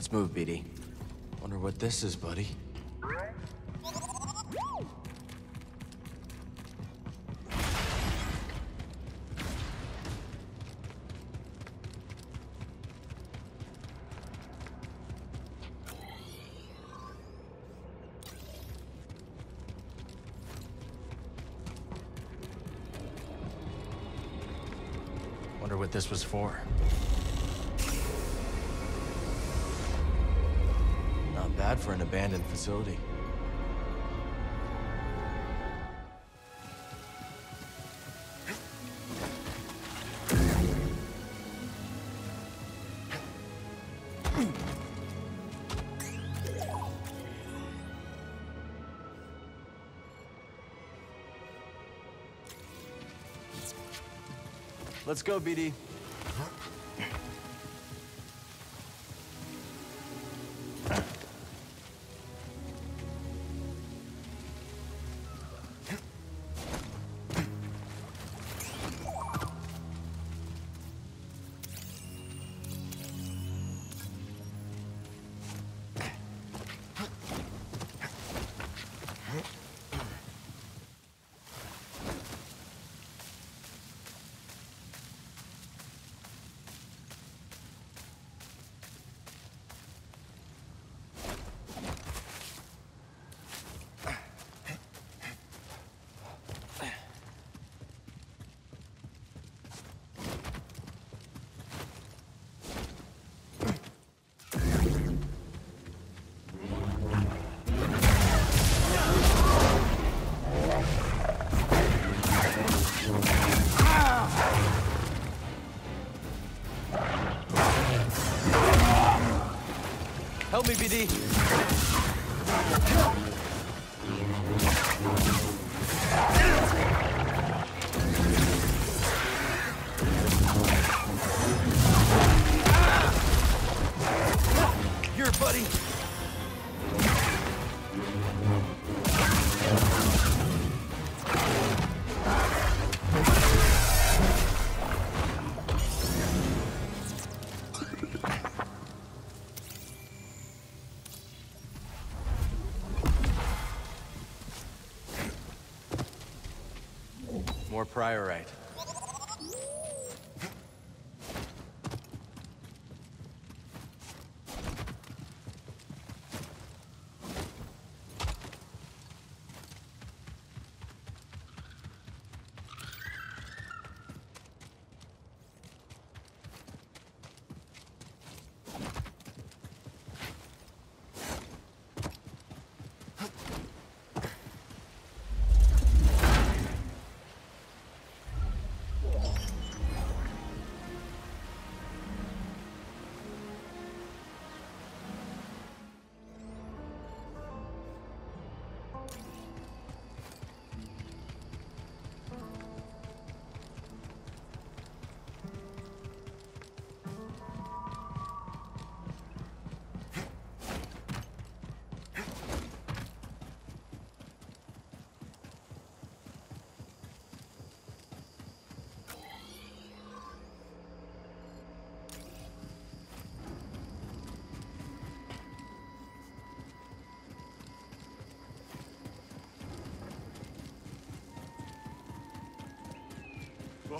Let's move, BD. Wonder what this is, buddy. Wonder what this was for. Bad for an abandoned facility. Let's go, BD. Help me, BD. Priorite.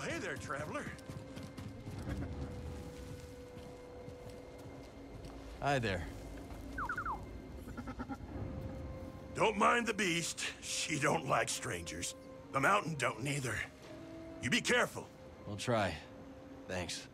Well, hey there, traveler. Hi there. Don't mind the beast. She don't like strangers. The mountain don't neither. You be careful. We'll try. Thanks.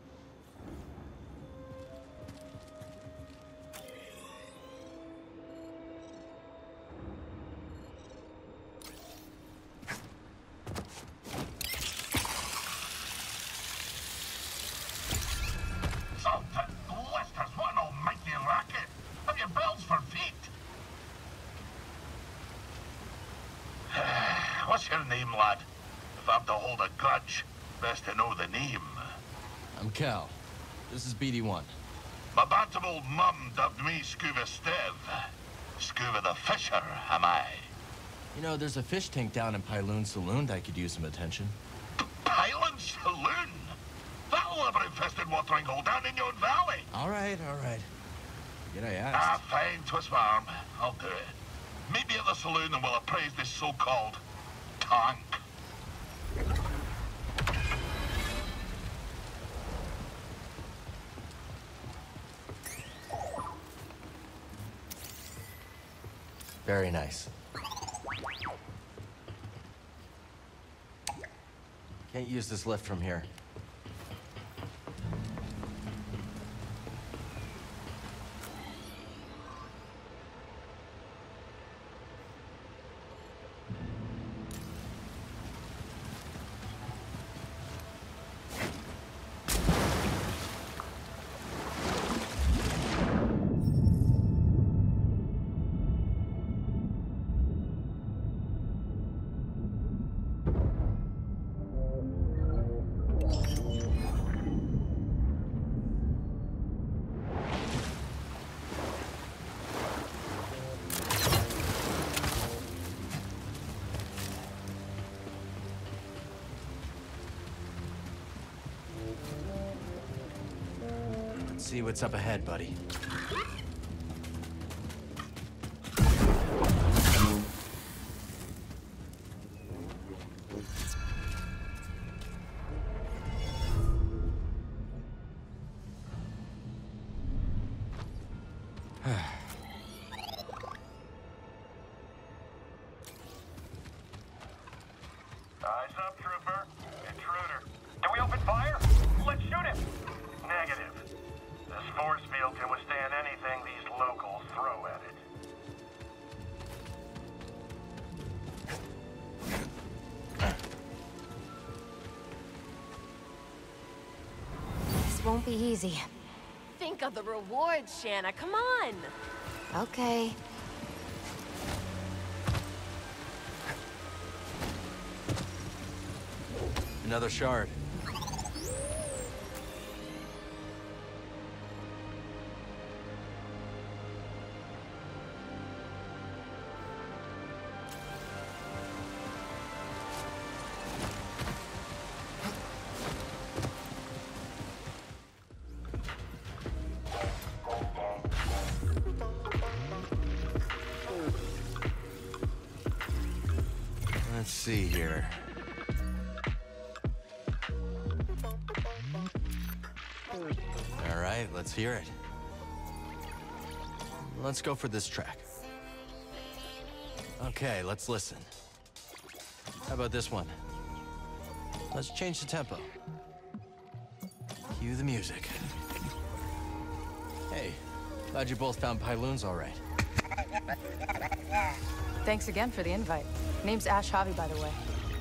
Name, lad? If I'm to hold a grudge, best to know the name. I'm Cal. This is BD1. My bantam old mum dubbed me Skoova Stev. Skoova the Fisher, am I? You know, there's a fish tank down in Pyloon Saloon that could use some attention. Highland Saloon? That'll ever infested watering hole down in your valley. All right, all right. G'day, Ah, asked. fine, twist my arm. I'll do it. Meet me at the saloon and we'll appraise this so-called Very nice. Can't use this lift from here. What's up ahead, buddy. Be easy. Think of the rewards, Shanna. Come on. Okay. Another shard. See here. All right, let's hear it. Let's go for this track. Okay, let's listen. How about this one? Let's change the tempo. Cue the music. Hey, glad you both found Pyloons all right. Thanks again for the invite. Name's Ash Javi, by the way.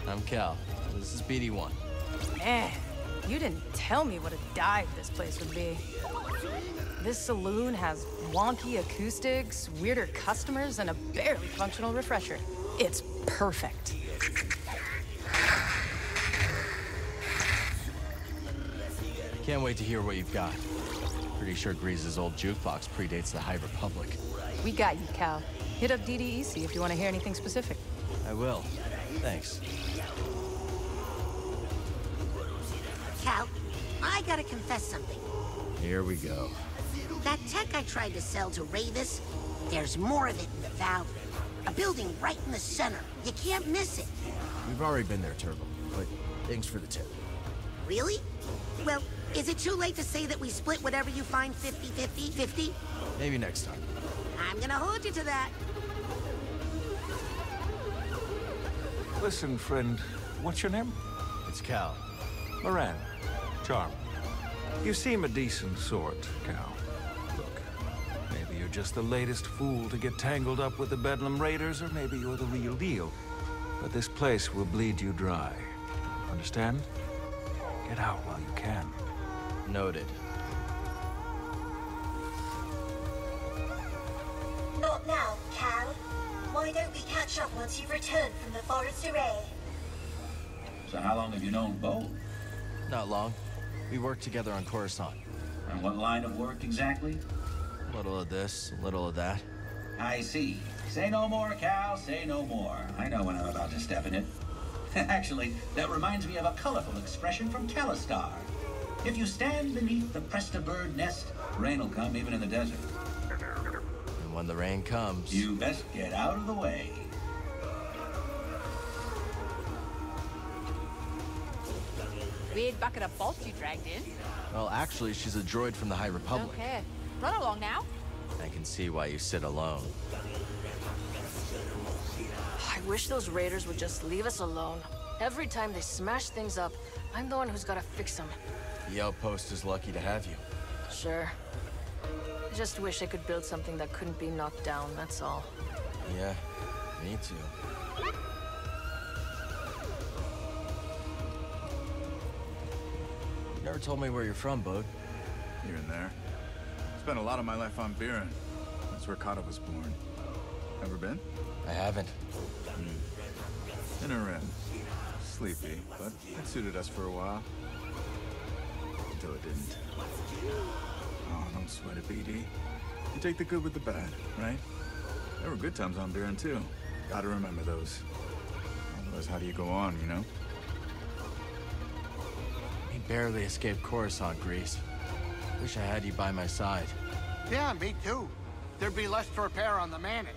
I'm Cal. This is BD1. Man, you didn't tell me what a dive this place would be. This saloon has wonky acoustics, weirder customers, and a barely functional refresher. It's perfect. Can't wait to hear what you've got. Pretty sure Greez's old jukebox predates the High Republic. We got you, Cal. Hit up DDEC if you want to hear anything specific. I will. Thanks. Cal, I gotta confess something. Here we go. That tech I tried to sell to Rayvis, there's more of it in the valley. A building right in the center. You can't miss it. We've already been there, Turbo, but thanks for the tip. Really? Well, is it too late to say that we split whatever you find 50-50? 50? Maybe next time. I'm gonna hold you to that. Listen, friend, what's your name? It's Cal. Moran. Charm. You seem a decent sort, Cal. Look, maybe you're just the latest fool to get tangled up with the Bedlam Raiders, or maybe you're the real deal. But this place will bleed you dry. Understand? Get out while you can. Noted. Once you've returned from the forest array? So how long have you known Bo? Not long. We worked together on Coruscant. And what line of work exactly? A little of this, a little of that. I see. Say no more, Cal, say no more. I know when I'm about to step in it. Actually, that reminds me of a colorful expression from Calistar. If you stand beneath the Presta bird nest, rain will come even in the desert. And when the rain comes. You best get out of the way. Weird bucket of bolts you dragged in. Well, actually, she's a droid from the High Republic. Okay. Run along now. I can see why you sit alone. I wish those raiders would just leave us alone. Every time they smash things up, I'm the one who's gotta fix them. The outpost is lucky to have you. Sure. I just wish I could build something that couldn't be knocked down, that's all. Yeah, me too. Never told me where you're from, Bode. Here and there. Spent a lot of my life on Buren. That's where Kata was born. Ever been? I haven't. In a inn. Sleepy, but it suited us for a while. Until it didn't. Oh, don't sweat it, BD. You take the good with the bad, right? There were good times on Buren, too. Gotta remember those. Otherwise, how do you go on, you know? We barely escaped Coruscant, Greez. Wish I had you by my side. Yeah, me too. There'd be less to repair on the Mantis.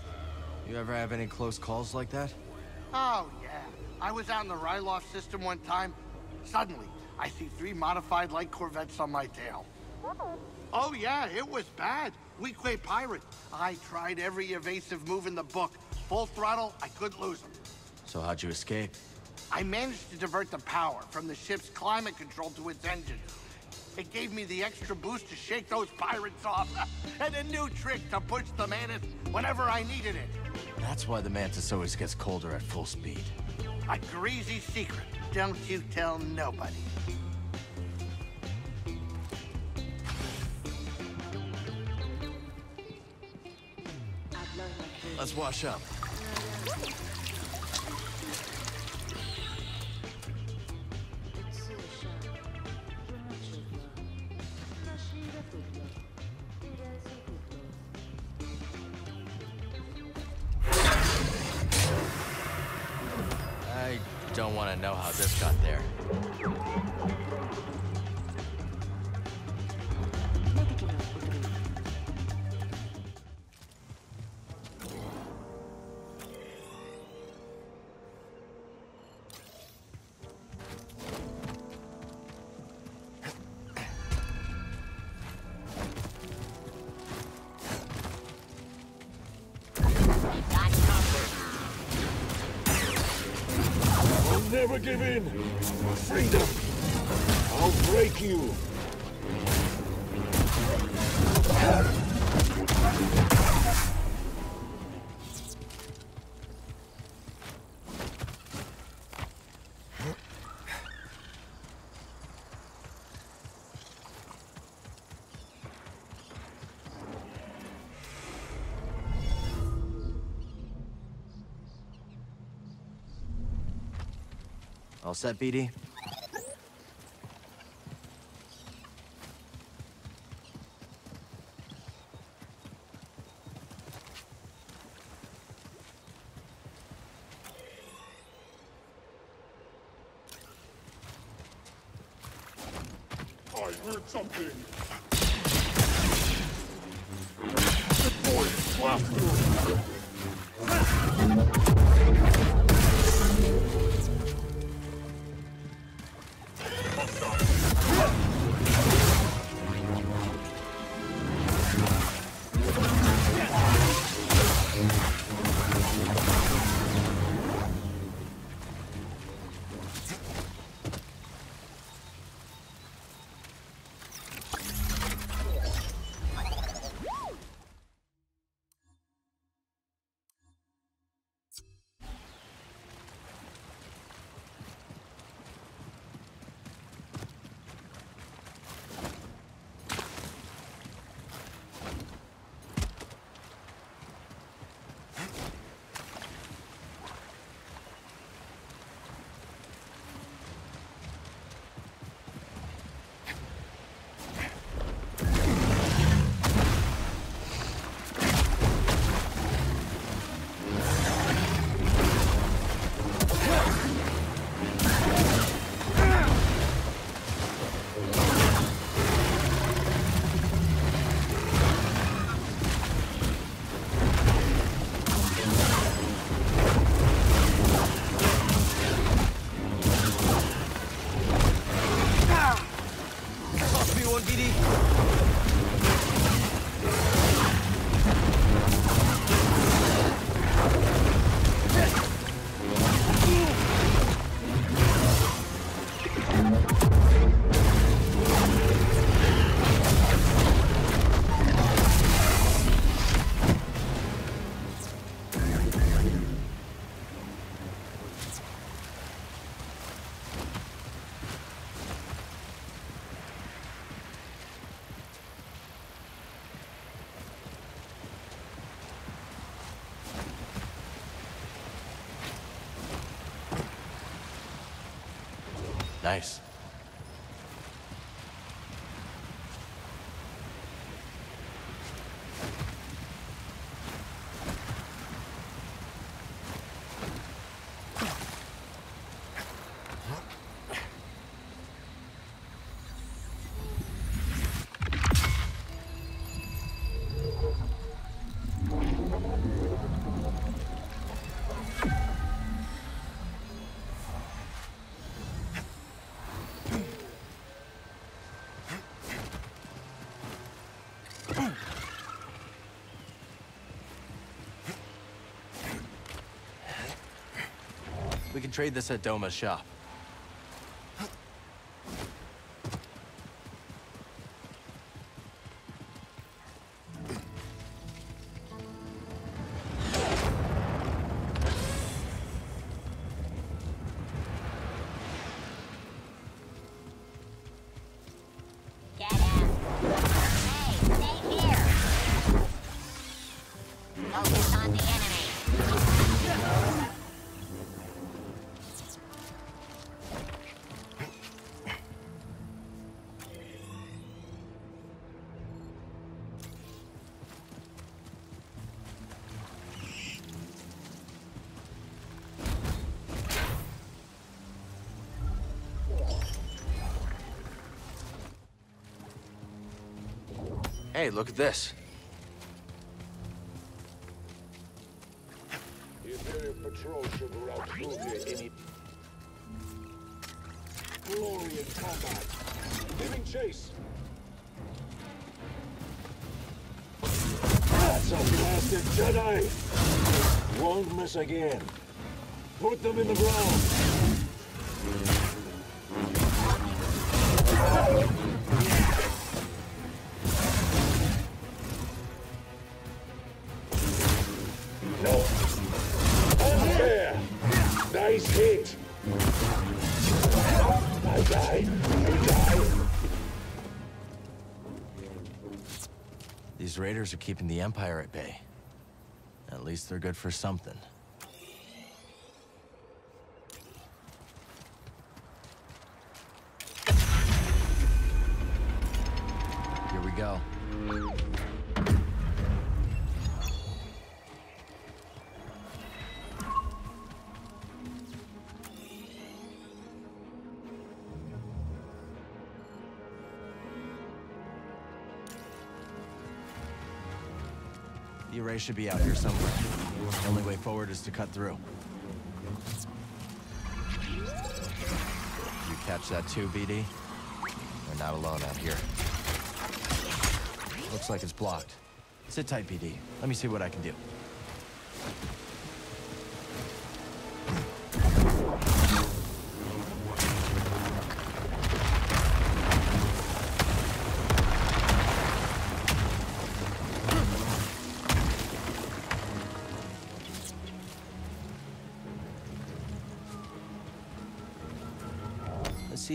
You ever have any close calls like that? Oh, yeah. I was out in the Ryloth system one time. Suddenly, I see three modified light corvettes on my tail. Oh, yeah, it was bad. Weequay pirate. I tried every evasive move in the book. Full throttle, I couldn't lose them. So how'd you escape? I managed to divert the power from the ship's climate control to its engine. It gave me the extra boost to shake those pirates off, and a new trick to push the Mantis whenever I needed it. That's why the Mantis always gets colder at full speed. A greasy secret. Don't you tell nobody. Let's wash up. Freedom. I'll break you. All set, BD? I heard something. Good boy, left. Nice. We can trade this at Doma's shop. Hey, look at this. Patrol should route through here any... Glory in combat. Giving chase. That's a blasted Jedi! Won't miss again. Put them in the ground. Keeping the Empire at bay. At least they're good for something. Should be out here somewhere. The only way forward is to cut through. You catch that too, BD? We're not alone out here. Looks like it's blocked. Sit tight, BD. Let me see what I can do.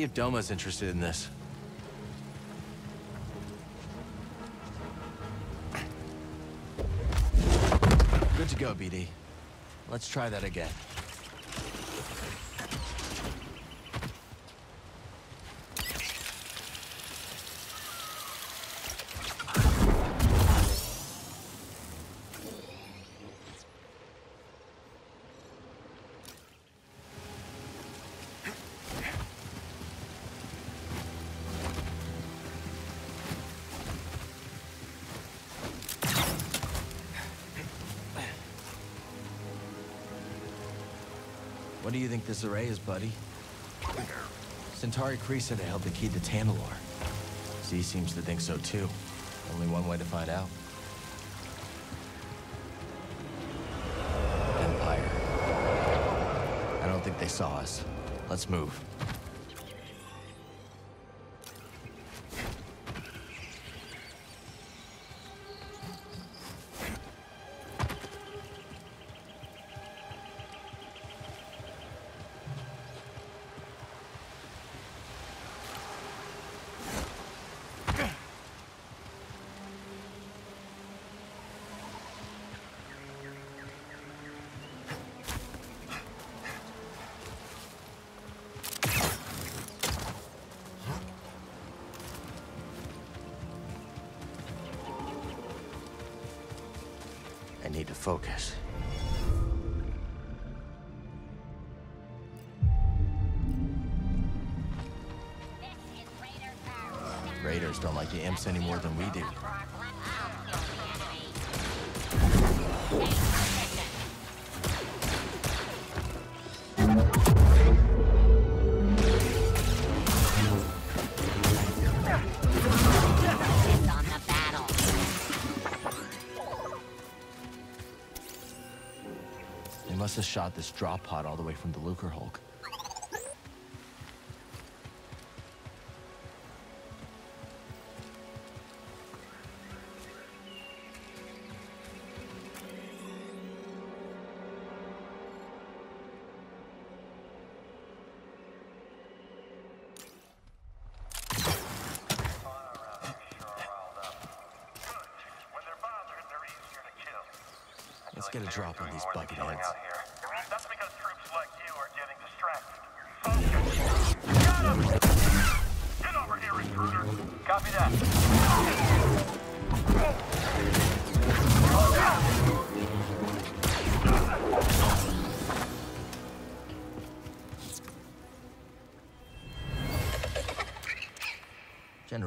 If Doma's interested in this. Good to go, BD. Let's try that again. What do you think this array is, buddy? Santari Khri said it held the key to Tanalorr. Zee seems to think so too. Only one way to find out. Empire. I don't think they saw us. Let's move. Any more than we do. They must have shot this drop pod all the way from the Lucrehulk.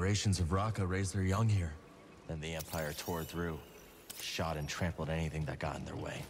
Generations of Raqqa raised their young here. Then the Empire tore through, shot and trampled anything that got in their way.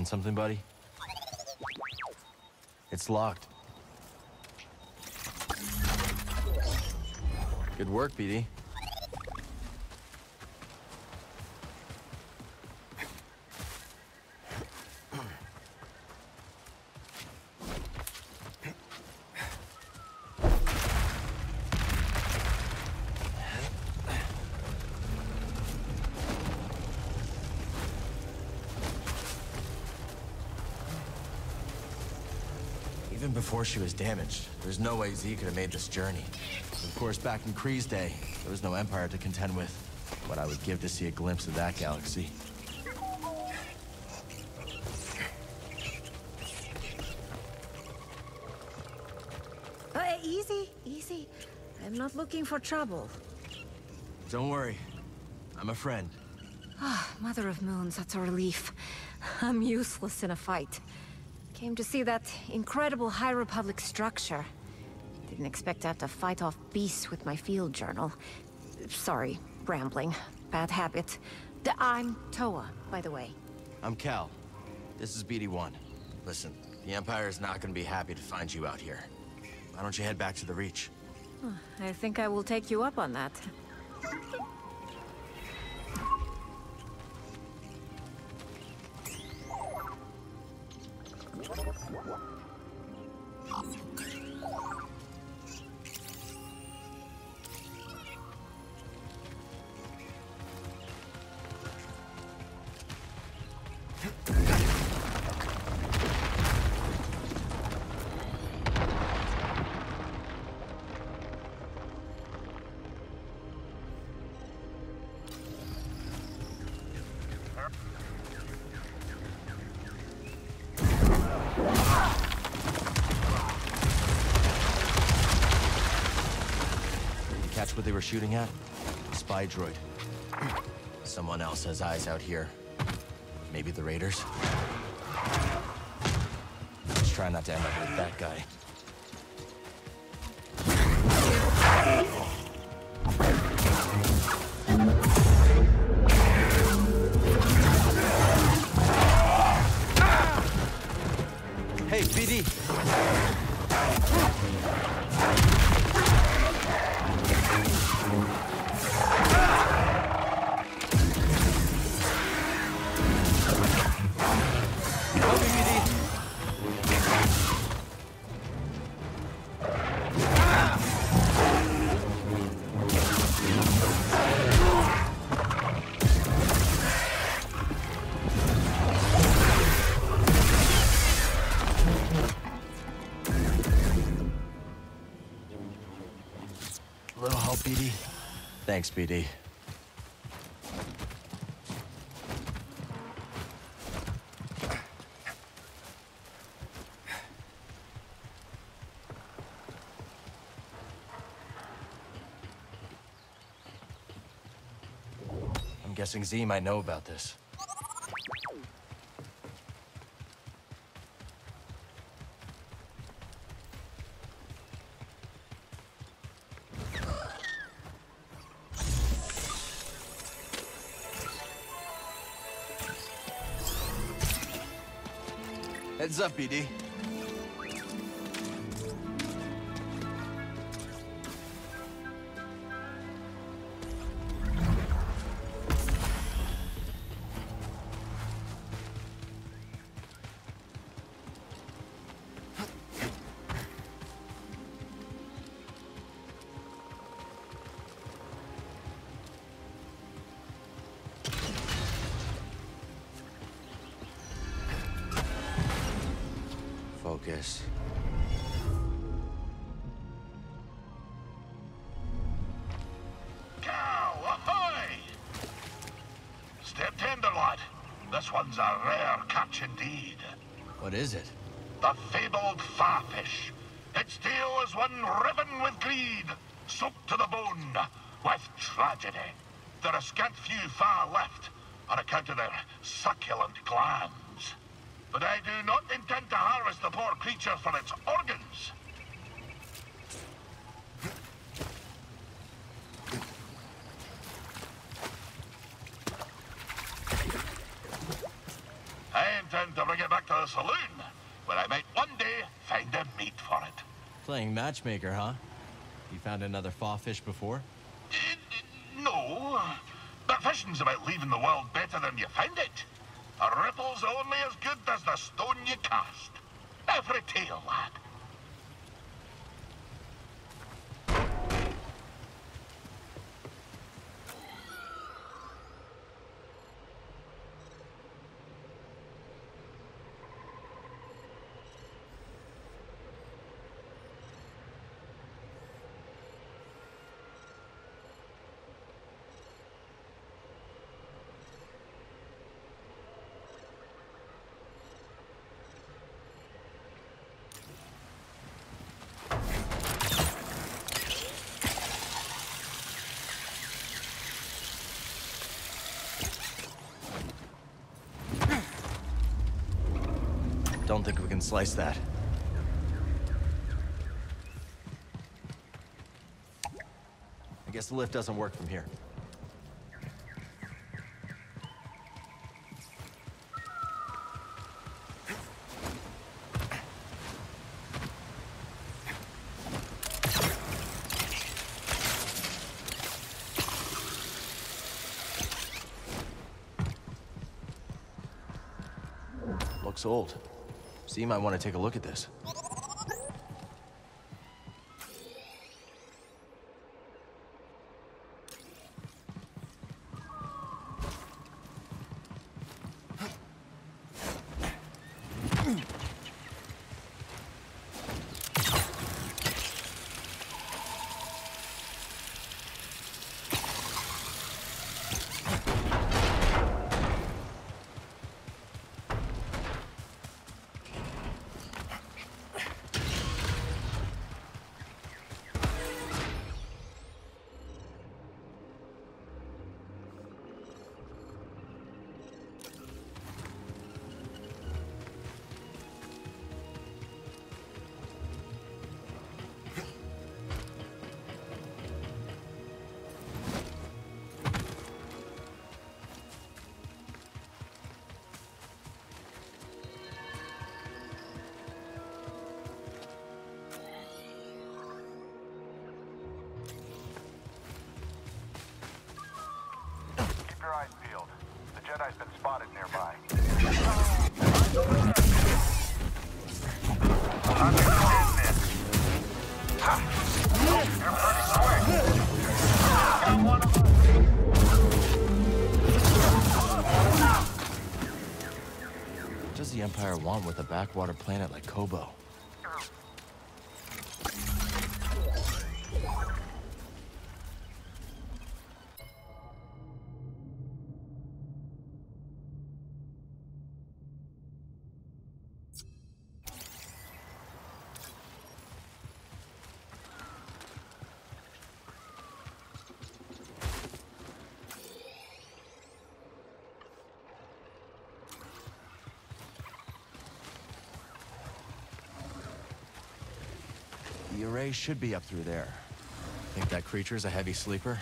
Find something, buddy? It's locked. Good work, BD. Before she was damaged, there's no way Zee could have made this journey. Of course, back in Khri's day, there was no Empire to contend with. What I would give to see a glimpse of that galaxy. Uh, easy, easy. I'm not looking for trouble. Don't worry. I'm a friend. Ah, Mother of Moons, that's a relief. I'm useless in a fight. Came to see that incredible High Republic structure. Didn't expect to have to fight off beasts with my field journal. Sorry, rambling. Bad habit. D- I'm Toa, by the way. I'm Cal. This is BD-1. Listen, the Empire is not gonna be happy to find you out here. Why don't you head back to the Reach? I think I will take you up on that. What they were shooting at? Spy droid. Someone else has eyes out here. Maybe the Raiders? Let's try not to end up with that guy. Thanks, BD. I'm guessing Zee might know about this. Heads up, BD. This one's a rare catch indeed. What is it? The fabled farfish. Its tail is one riven with greed, soaked to the bone with tragedy. There are scant few far left on account of their succulent glands. But I do not intend to harvest the poor creature for its organs. I intend to bring it back to the saloon, where I might one day find a mate for it. Playing matchmaker, huh? You found another fish before? Uh, no, but fishing's about leaving the world better than you found it. A ripple's only as good as the stone you cast. Every tale, lad. Don't think we can slice that. I guess the lift doesn't work from here. Looks old. So you might want to take a look at this. Your eyes. The Jedi's been spotted nearby. What does the Empire want with a backwater planet like Koboh? Should be up through there. Think that creature's a heavy sleeper?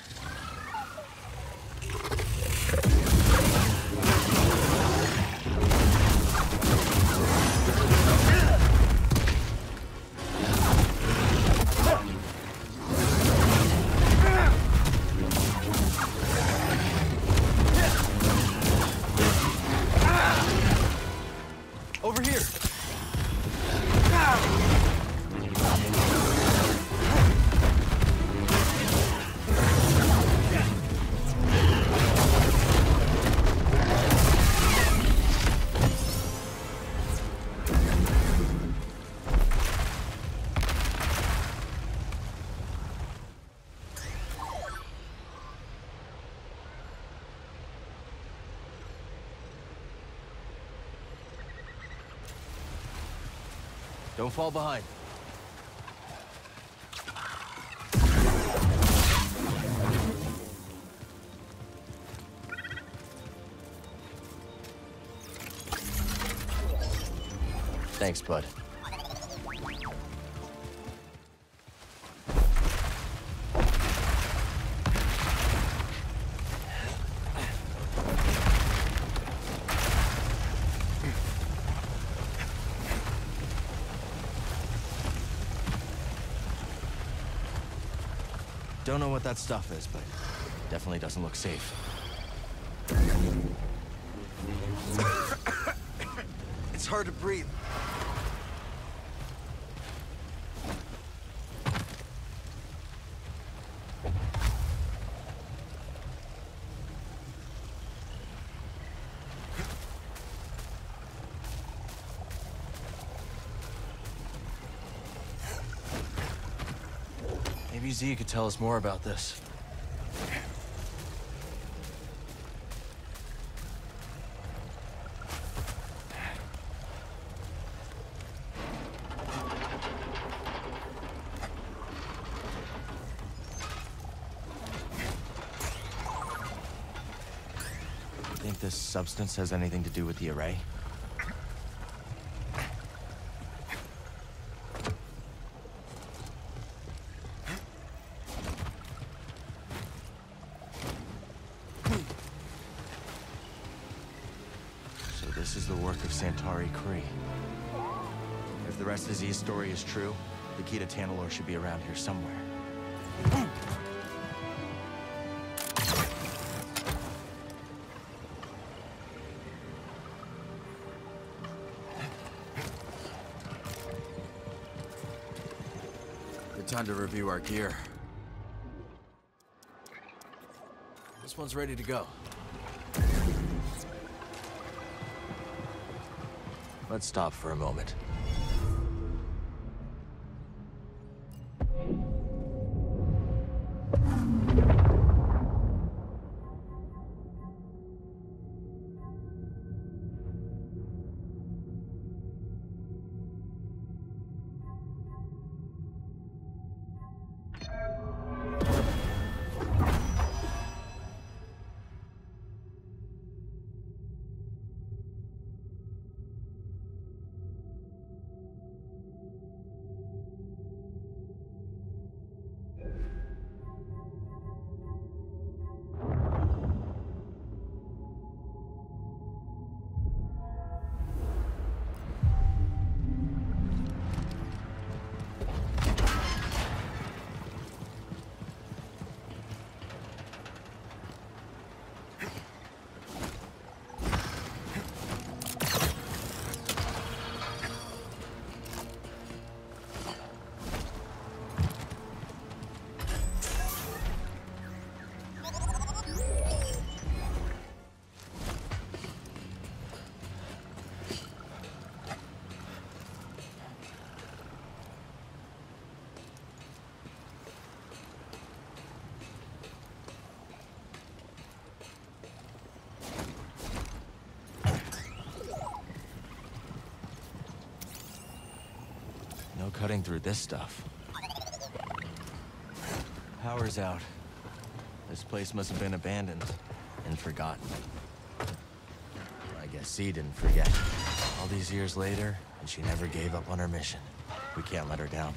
Don't fall behind. Thanks, bud. That stuff is, but definitely doesn't look safe. It's hard to breathe. Maybe Zee could tell us more about this. Think this substance has anything to do with the array? If the rest of story is true, the key to Tanalorr should be around here somewhere. Good time to review our gear. This one's ready to go. Let's stop for a moment. Through this stuff. Power's out. This place must have been abandoned and forgotten. I guess Zee didn't forget. All these years later, and she never gave up on her mission. We can't let her down.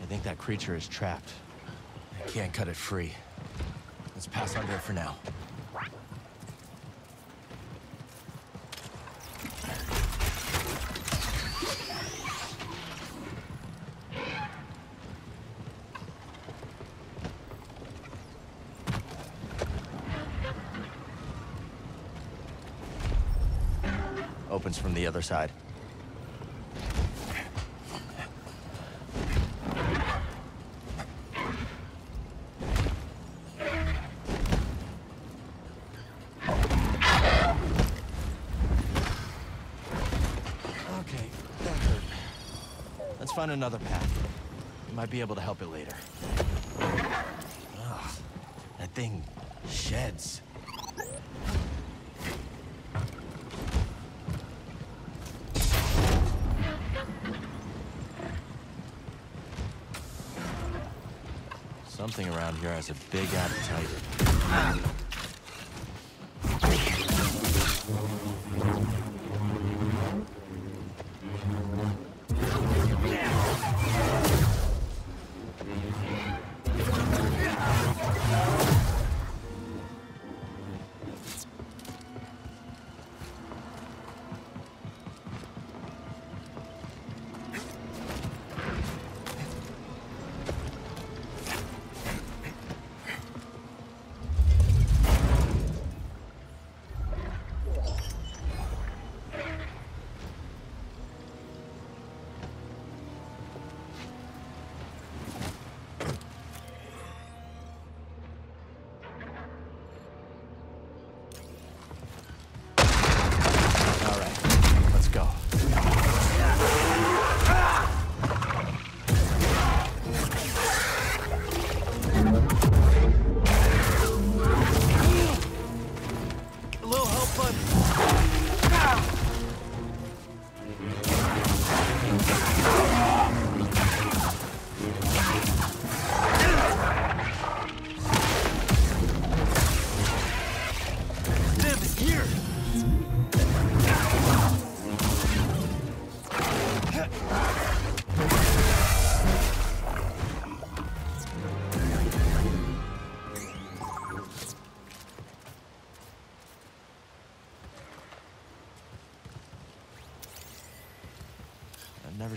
I think that creature is trapped. I can't cut it free. Let's pass under it for now. Opens from the other side. Let's another path. We might be able to help it later. Ugh, that thing sheds. Something around here has a big appetite.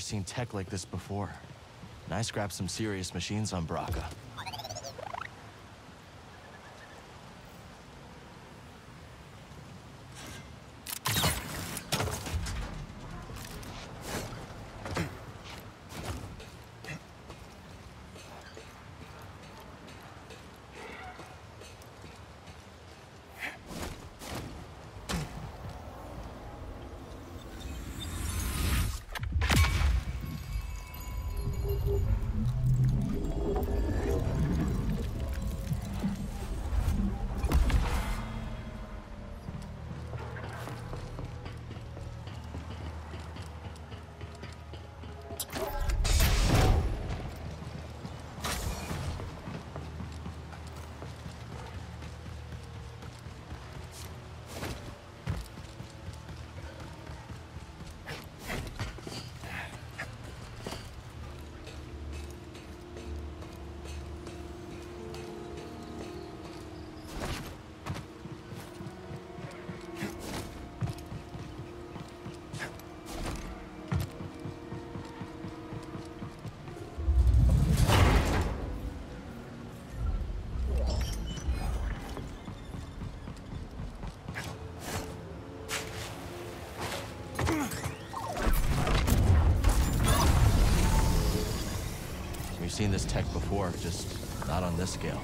Seen tech like this before. And I scrapped some serious machines on Bracca. This tech before, just not on this scale.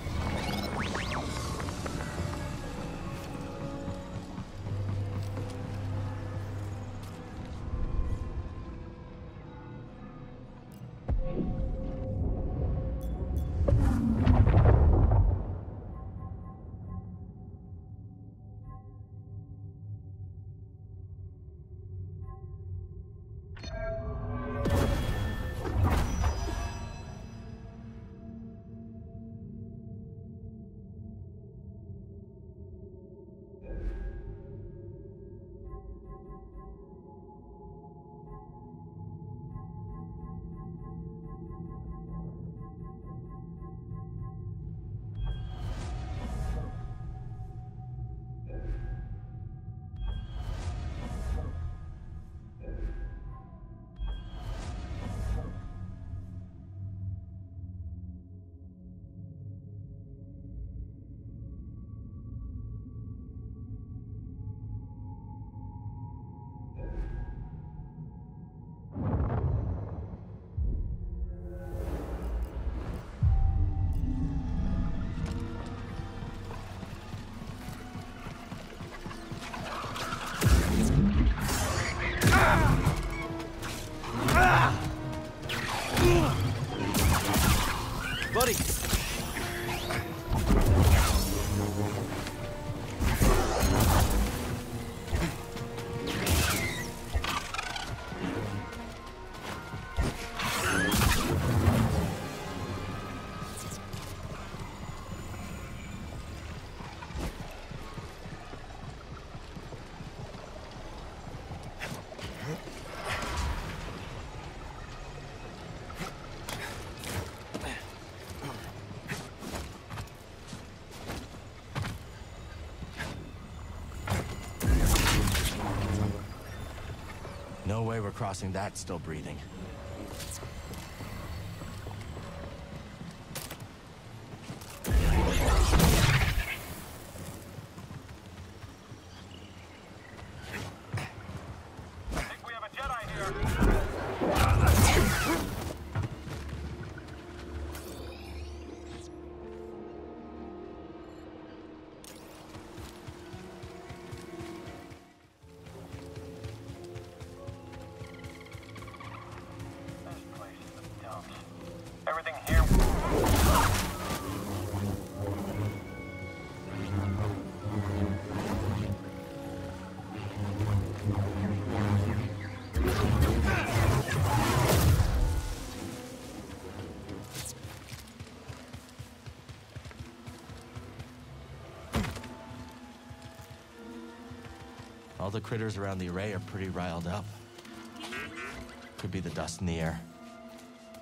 Crossing that still breathing. Critters around the array are pretty riled up. Could be the dust in the air.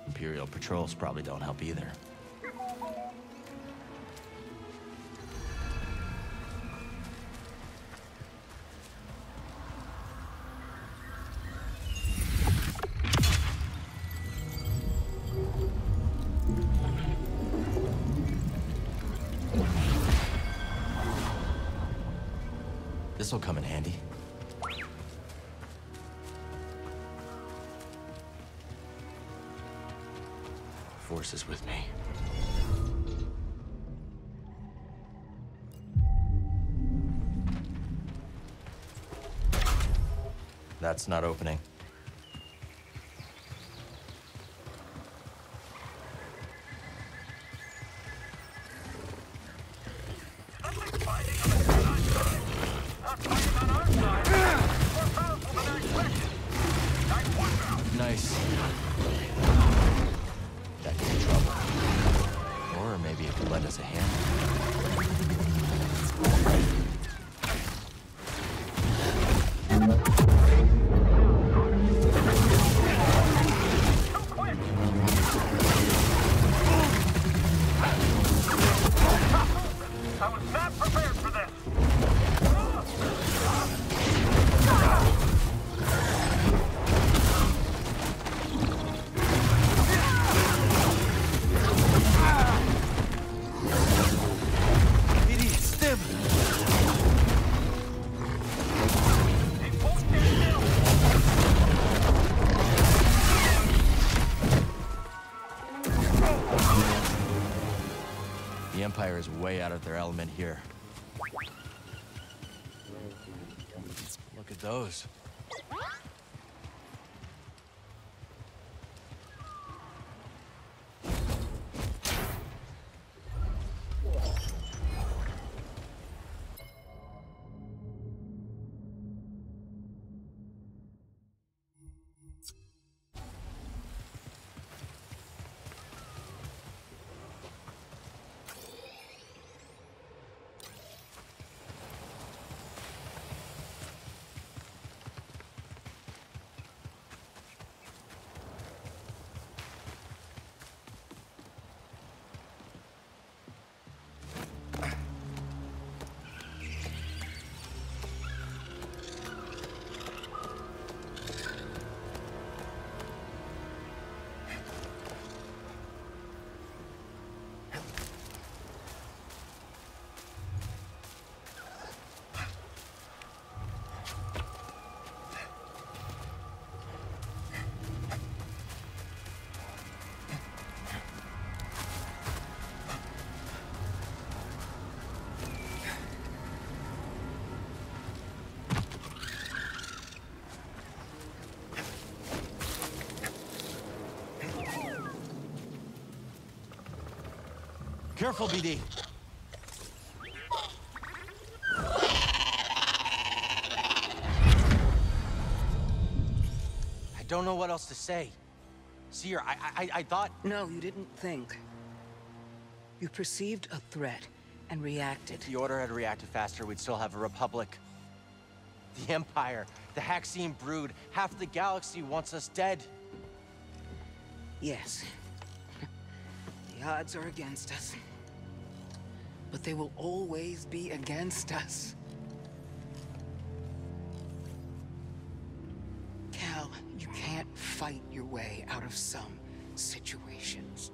Imperial patrols probably don't help either. This'll come in handy. With me. That's not opening. Lend us a hand. Is way out of their element here. Look at those. Careful, BD. I don't know what else to say. Seer, I, I, I thought... No, you didn't think. You perceived a threat and reacted. If the Order had reacted faster, we'd still have a Republic. The Empire, the Haxion Brood, half the galaxy wants us dead. Yes. The odds are against us. But they will always be against us. Cal, you can't fight your way out of some situations.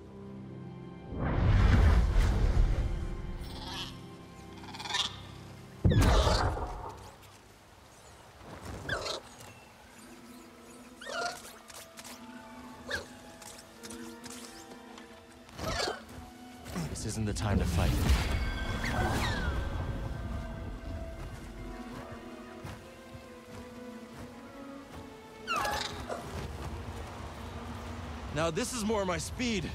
This isn't the time to fight. This is more my speed.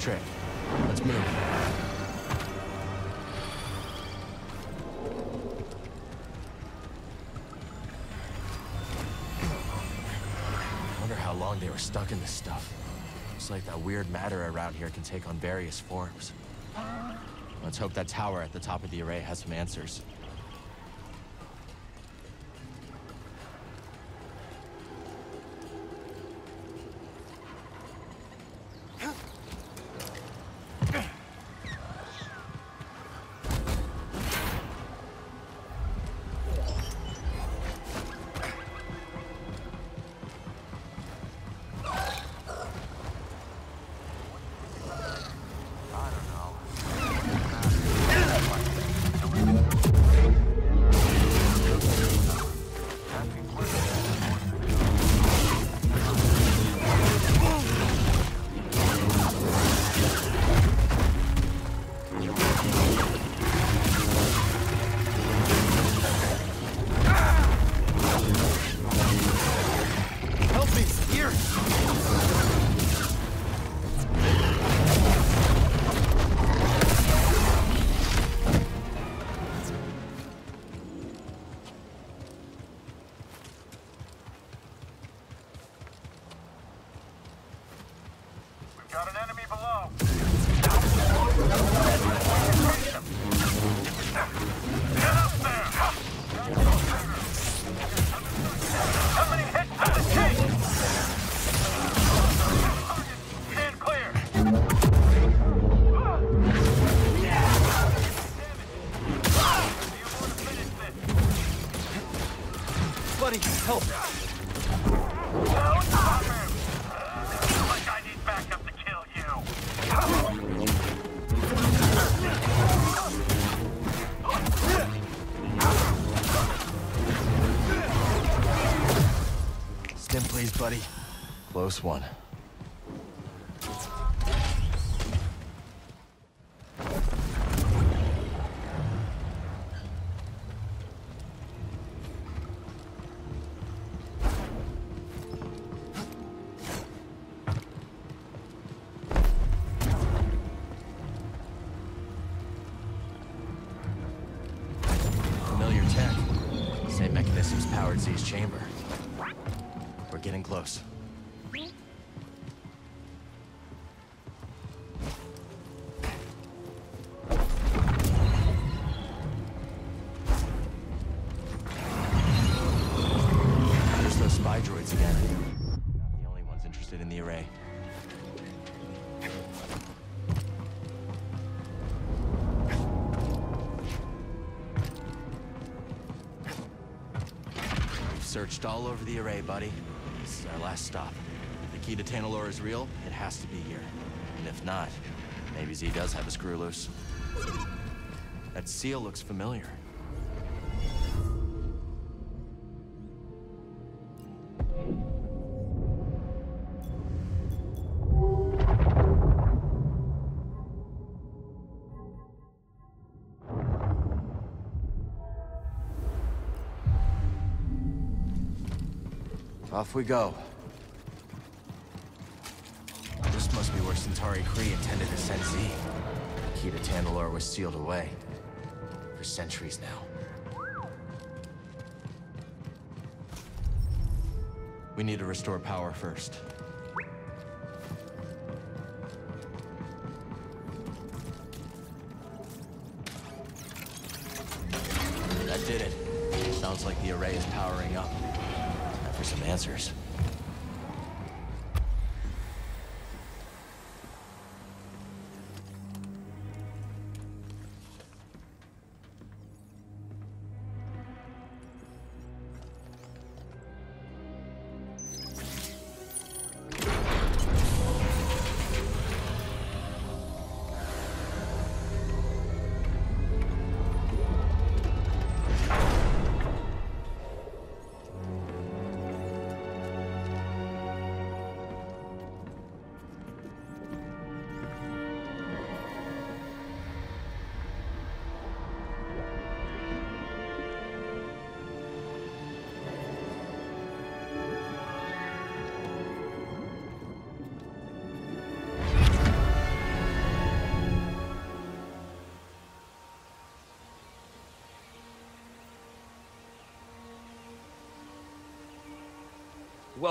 Trick. Let's move. I wonder how long they were stuck in this stuff. Looks like that weird matter around here can take on various forms. Let's hope that tower at the top of the array has some answers. Close one. There's droids again. Not the only ones interested in the array. We've searched all over the array, buddy. This is our last stop. If the key to Tanalorr is real, it has to be here. And if not, maybe Zee does have a screw loose. That seal looks familiar. Off we go. This must be where Santari Khri intended to send Zee. The key to Tanalorr was sealed away. For centuries now. We need to restore power first. That did it. Sounds like the array is powering up. Some answers.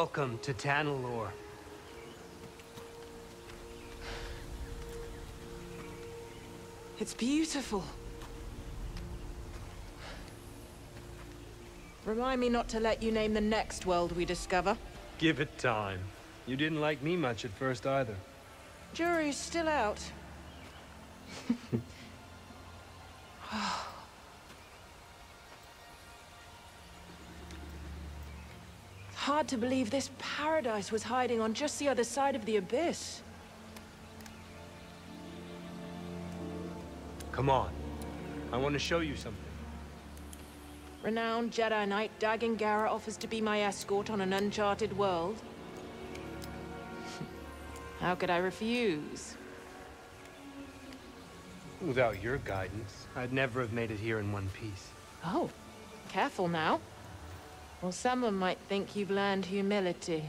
Welcome to Tanalorr. It's beautiful. Remind me not to let you name the next world we discover. Give it time. You didn't like me much at first either. Jury's still out. Hard to believe this paradise was hiding on just the other side of the abyss. Come on. I want to show you something. Renowned Jedi Knight Dagan Gera offers to be my escort on an uncharted world. How could I refuse? Without your guidance, I'd never have made it here in one piece. Oh, careful now. Well, someone might think you've learned humility.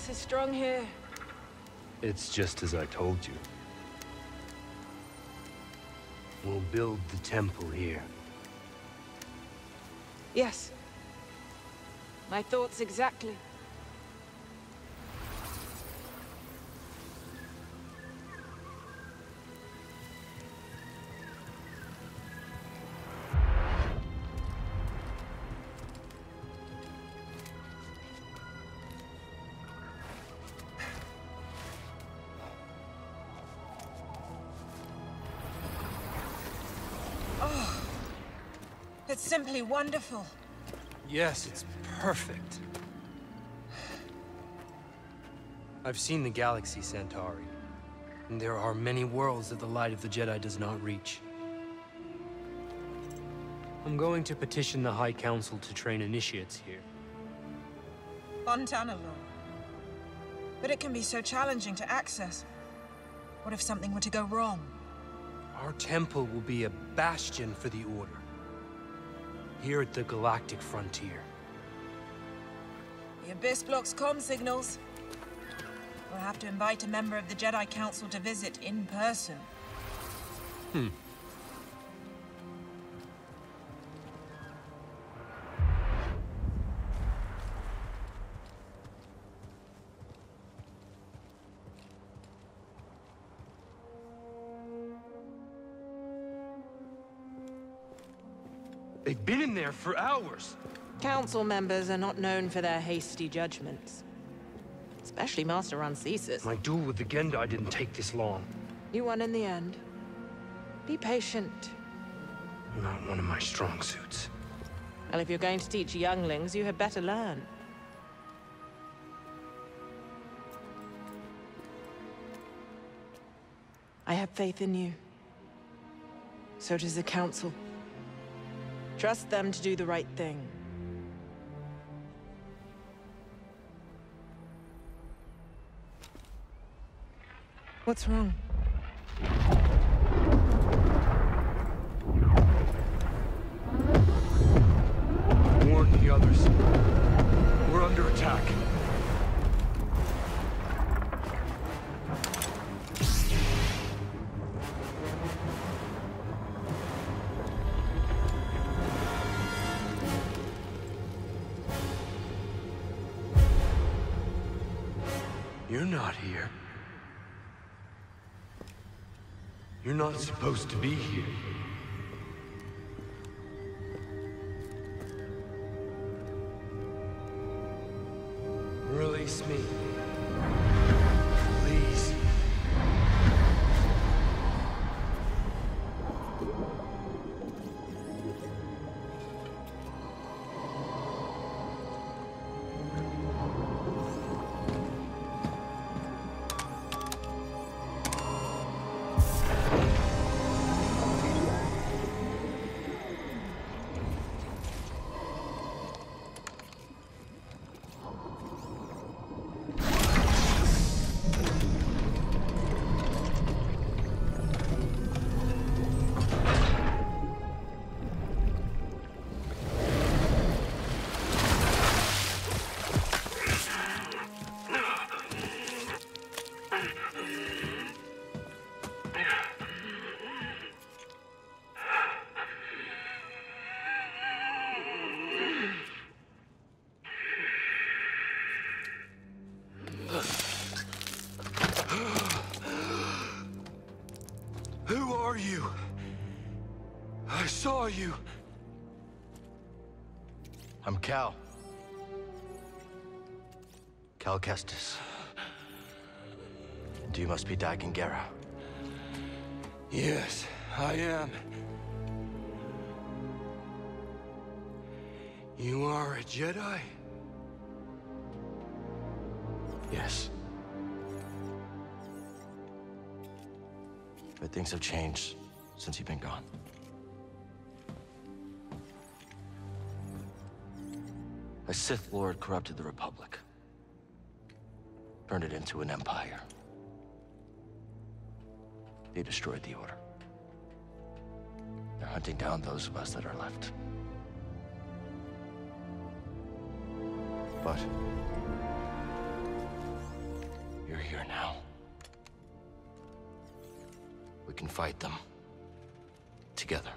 Force is strong here. It's just as I told you. We'll build the temple here. Yes. My thoughts exactly. Simply wonderful. Yes, it's perfect. I've seen the galaxy, Santari. And there are many worlds that the light of the Jedi does not reach. I'm going to petition the High Council to train initiates here. On Tanalorr. But it can be so challenging to access. What if something were to go wrong? Our temple will be a bastion for the Order. Here at the galactic frontier. The Abyss blocks comm signals. We'll have to invite a member of the Jedi Council to visit in person. Hmm. Been in there for hours. Council members are not known for their hasty judgments. Especially Master Rancesis. My duel with the Gen'Dai didn't take this long. You won in the end. Be patient. Not one of my strong suits. Well, if you're going to teach younglings, you had better learn. I have faith in you. So does the Council. Trust them to do the right thing. What's wrong? Supposed to be here. Saw you. I'm Cal. Cal Kestis. And you must be Dagan Gera. Yes, I am. You are a Jedi? Yes. But things have changed since you've been gone. A Sith Lord corrupted the Republic. Turned it into an empire. They destroyed the Order. They're hunting down those of us that are left. But... You're here now. We can fight them. Together.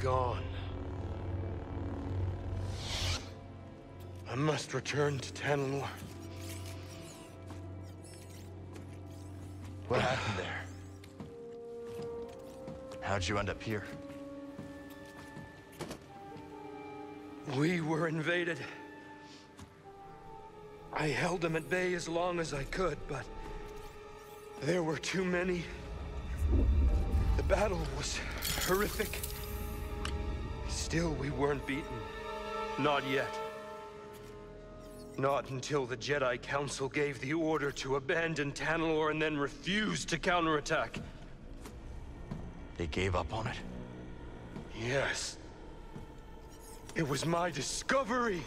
Gone. I must return to Tanalorr. What happened there? How'd you end up here? We were invaded. I held them at bay as long as I could, but there were too many. The battle was horrific. Still, we weren't beaten. Not yet. Not until the Jedi Council gave the order to abandon Tanalorr and then refused to counterattack. They gave up on it? Yes. It was my discovery.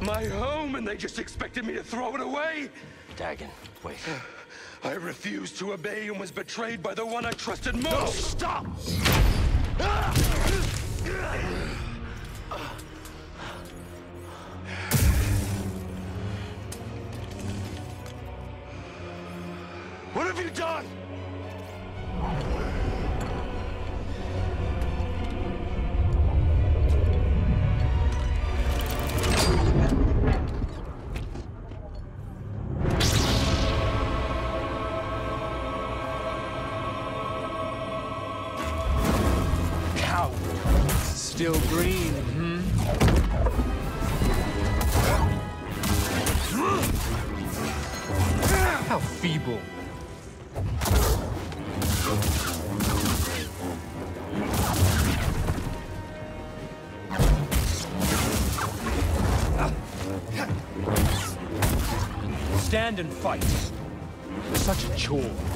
My home, and they just expected me to throw it away? Dagan, wait. I refused to obey and was betrayed by the one I trusted most. No, stop! Ah! What have you done? Fight. Such a chore.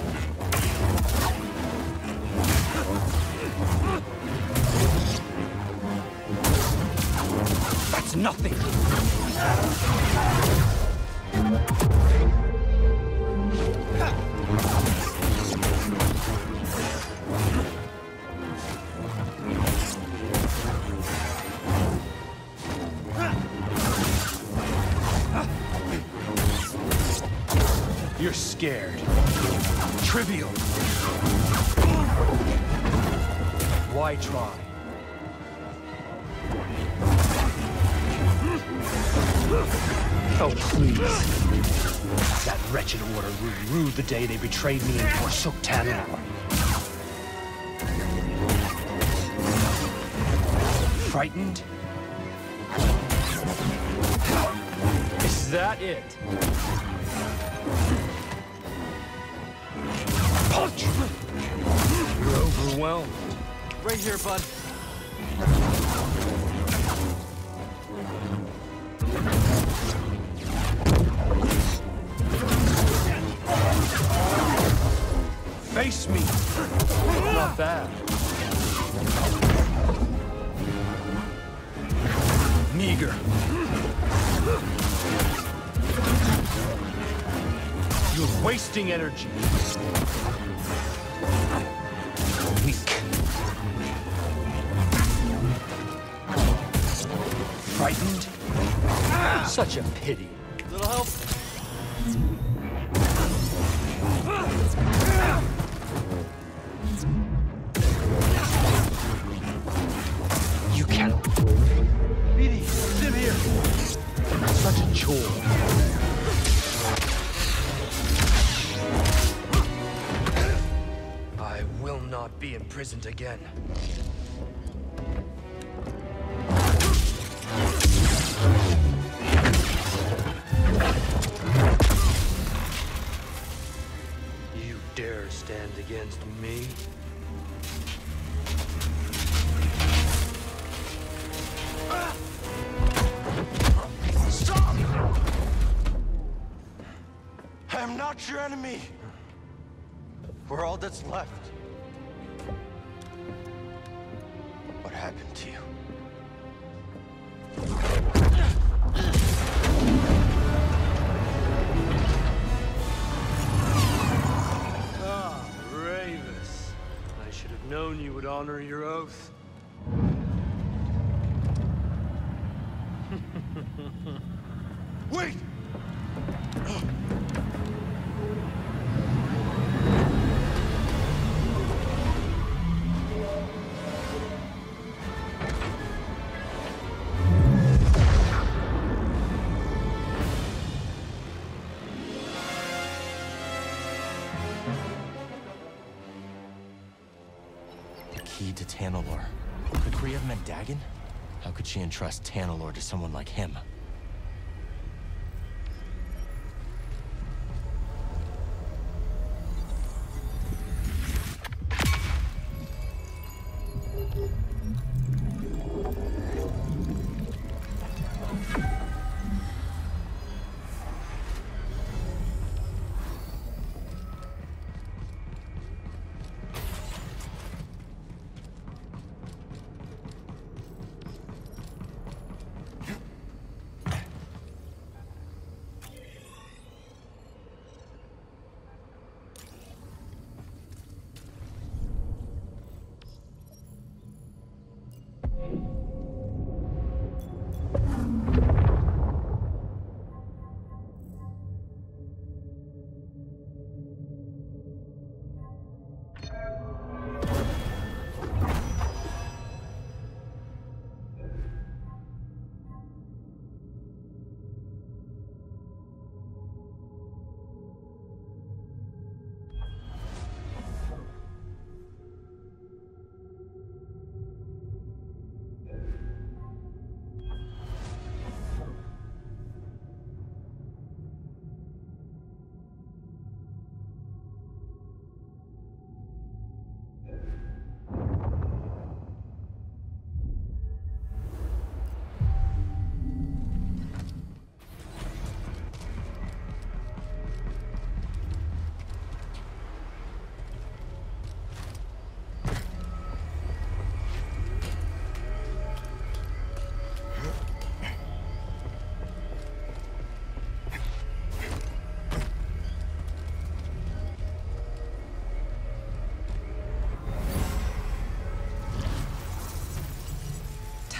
You're scared. Trivial. Why try? Oh, please. That wretched order rude the day they betrayed me and forsook Tanalorr. Frightened? Is that it? Punch! You're overwhelmed. Right here, bud. Face me! Not bad. Meager. You're wasting energy. Weak. Frightened? Such a pity. Little help? Honor your oath. Tanalorr to someone like him?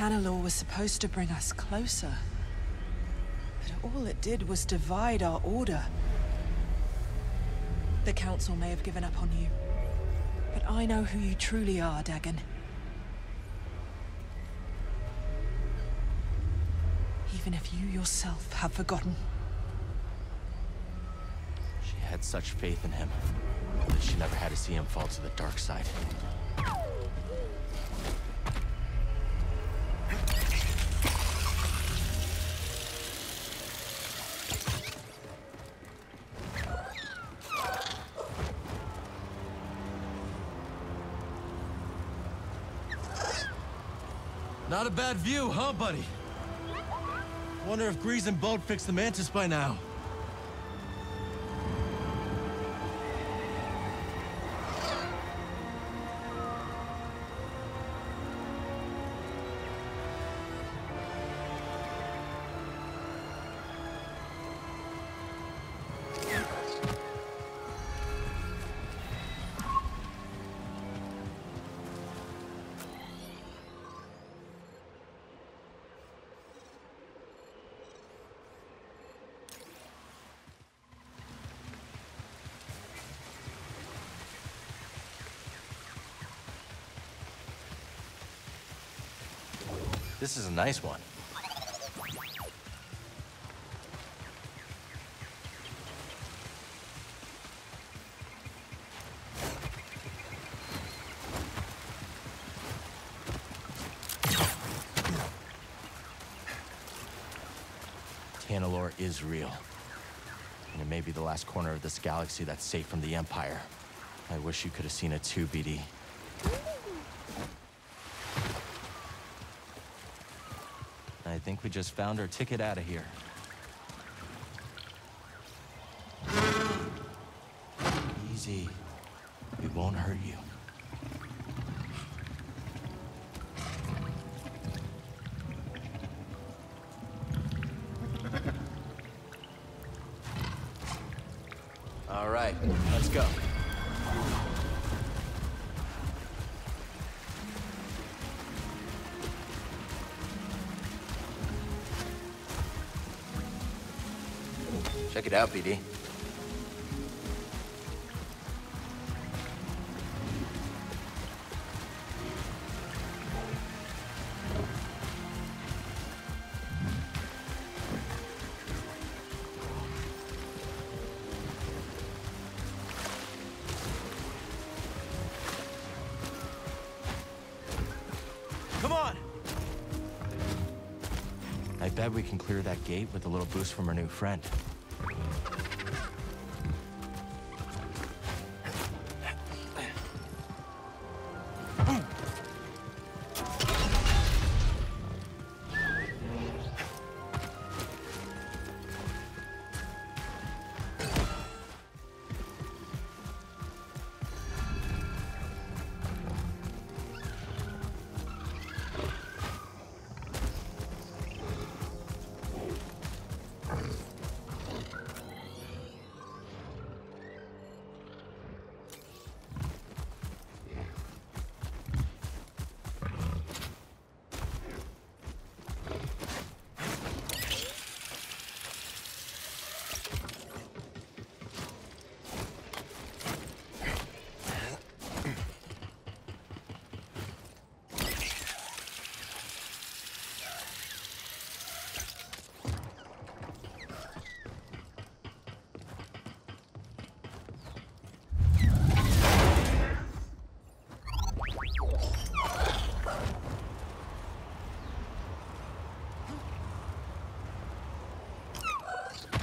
Tanalorr was supposed to bring us closer. But all it did was divide our order. The Council may have given up on you. But I know who you truly are, Dagan. Even if you yourself have forgotten. She had such faith in him that she never had to see him fall to the dark side. Bad view, huh, buddy? Wonder if Greez and Boat fixed the Mantis by now. This is a nice one. Tanalorr is real. And it may be the last corner of this galaxy that's safe from the Empire. I wish you could have seen it too, BD. I think we just found our ticket out of here. Out, BD. Come on! I bet we can clear that gate with a little boost from our new friend.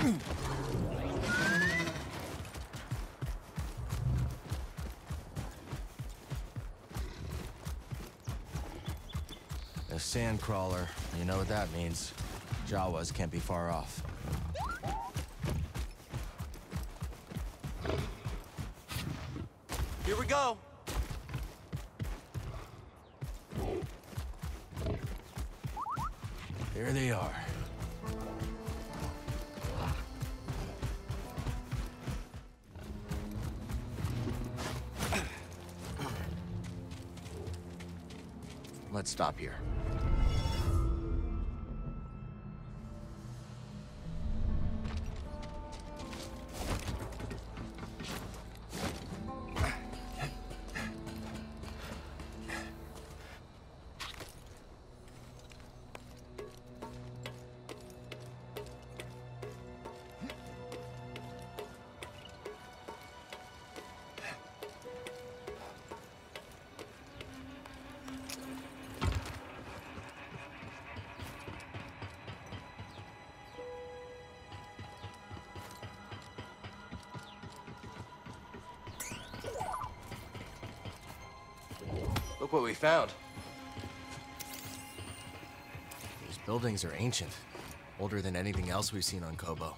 A sand crawler. You know what that means. Jawas can't be far off. Here we go. Stop here. What we found. These buildings are ancient. Older than anything else we've seen on Koboh.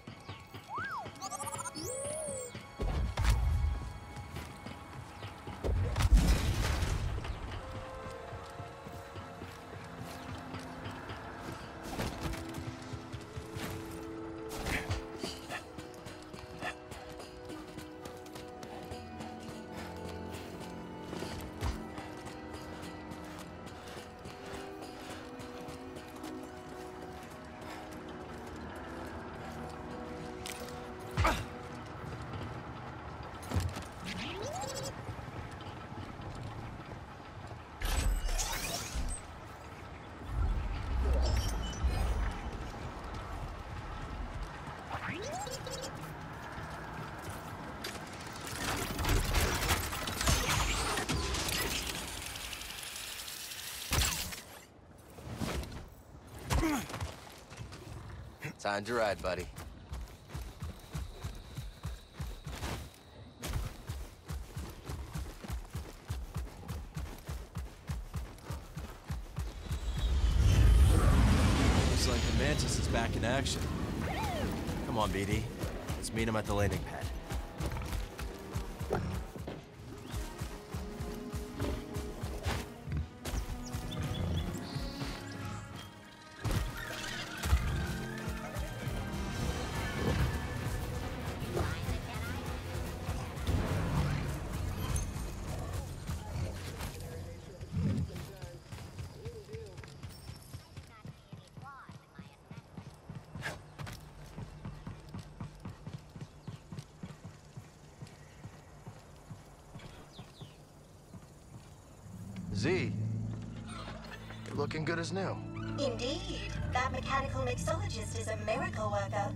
Time to ride, buddy. Looks like the Mantis is back in action. Come on, BD. Let's meet him at the landing pad. You're looking good as new. Indeed, that mechanical mixologist is a miracle worker.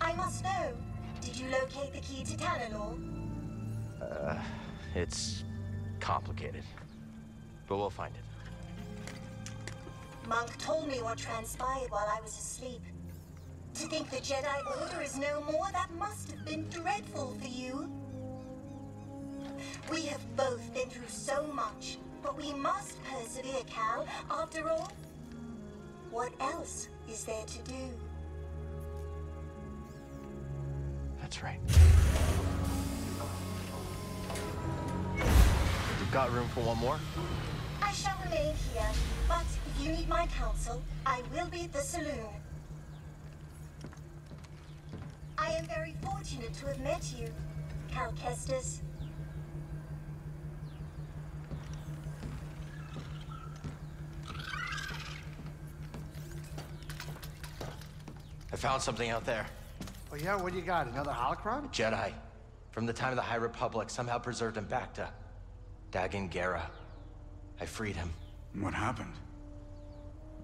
I must know, did you locate the key to Tanalorr? Uh, it's complicated. But we'll find it. Monk told me what transpired while I was asleep. To think the Jedi Order is no more, that must have been dreadful for you. We have both been through so much, but we must persevere, Cal. After all, what else is there to do? That's right. We've got room for one more? I shall remain here, but if you need my counsel, I will be at the saloon. I am very fortunate to have met you, Cal Kestis. Found something out there. Oh yeah, what do you got? Another holocron? Jedi. From the time of the High Republic, somehow preserved in Bacta. Dagan Gera. I freed him. What happened?